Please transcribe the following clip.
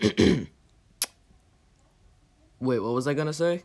Wait, what was I gonna say?